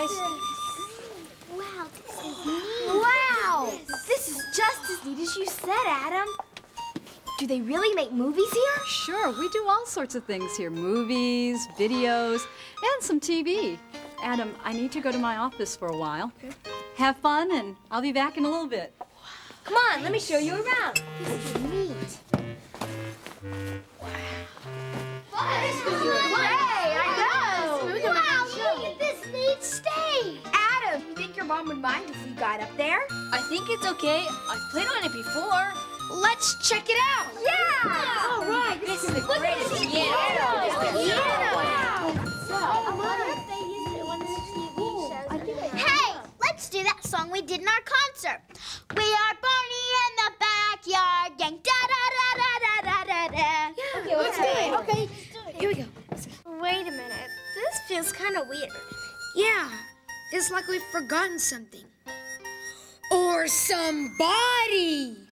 guys. Wow, this is neat. Wow, this is just as neat as you said, Adam. Do they really make movies here? Sure, we do all sorts of things here movies, videos, and some TV. Adam, I need to go to my office for a while. Okay. Have fun, and I'll be back in a little bit. Come on, let me show you around. This is neat. Mom would mind if we got up there? I think it's okay. I've played on it before. Let's check it out. Yeah. All right. This is the greatest piano. Oh, hey, let's do that song we did in our concert. We are Barney and the backyard gang. Da da da da da da da. Yeah, okay, let's do it. Okay, here we go. Wait a minute. This feels kind of weird. Yeah, it's like we've forgotten something. Or somebody.